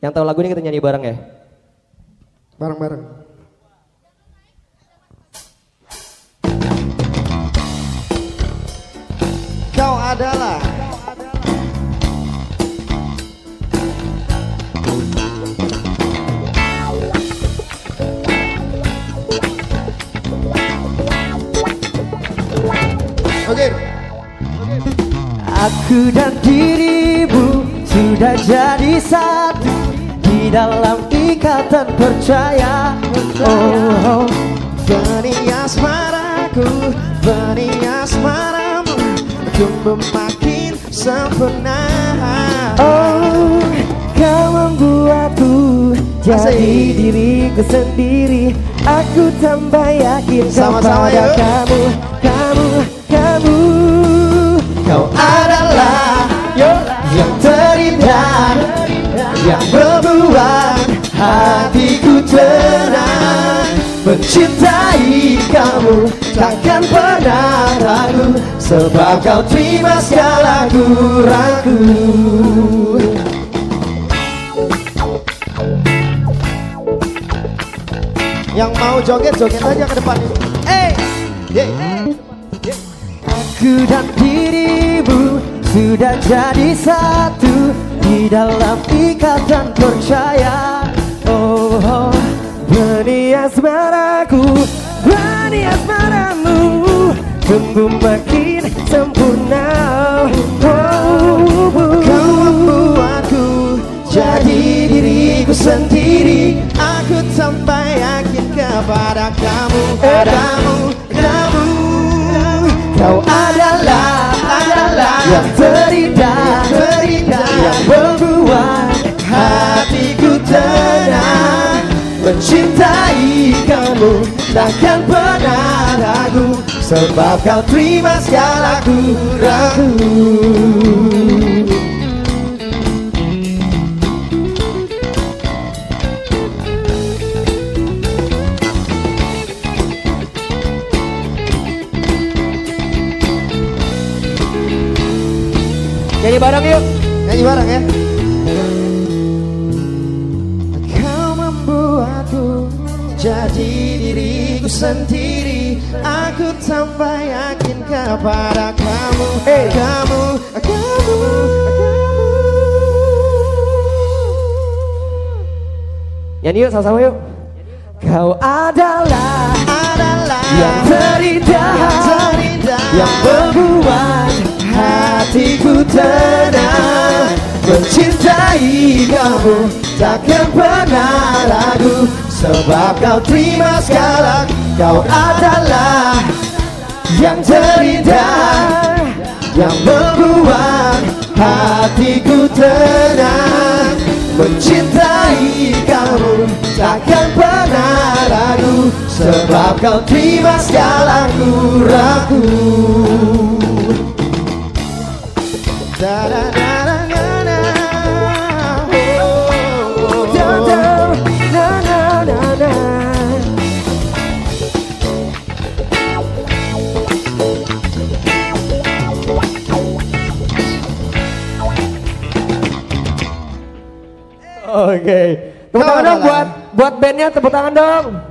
Yang tahu lagu ini kita nyanyi bareng ya? Bareng-bareng. Kau adalah Oke. Aku dan dirimu sudah jadi satu di dalam ikatan percaya. Oh, benih asmaraku, benih asmaramu tumbuh makin sempurna. Oh, kau membuatku jadi Asik. diriku sendiri. Aku tambah yakin Sama-sama, kepada yuk. kamu, kamu, kamu. Kau adalah yang terindah, yang membuat hatiku tenang. Mencintai kamu takkan pernah ragu, sebab kau terima segala kurangku. Yang mau joget joget aja ke depan. Eh, yeah. Aku dan dirimu sudah jadi satu dalam ikatan percaya. Oh, oh benih asmaraku, benih asmaramu tumbuh makin sempurna. Oh, oh, Kau membuatku jadi diriku sendiri Aku sampai yakin kepada kamu Kamu, kamu Kau adalah, adalah yang terindah, takkan pernah ragu. Sebab kau terima segala kurangku Nyanyi bareng yuk. Nyanyi bareng ya. Kau membuatku jadi diriku sendiri. Aku tambah yakin kepada kamu. Hey. Kamu, kamu, Nyanyi yuk sama-sama yuk. Kau adalah adalah yang terindah, yang terindah. yang membuat hatiku tenang. Mencintai kamu takkan pernah ragu. Sebab kau terima segala Kau adalah yang terindah Yang membuat hatiku tenang Mencintai kamu takkan pernah ragu Sebab kau terima segala da da da da da. Oke. Tepuk Kau tangan dong buat buat bandnya tepuk tangan dong.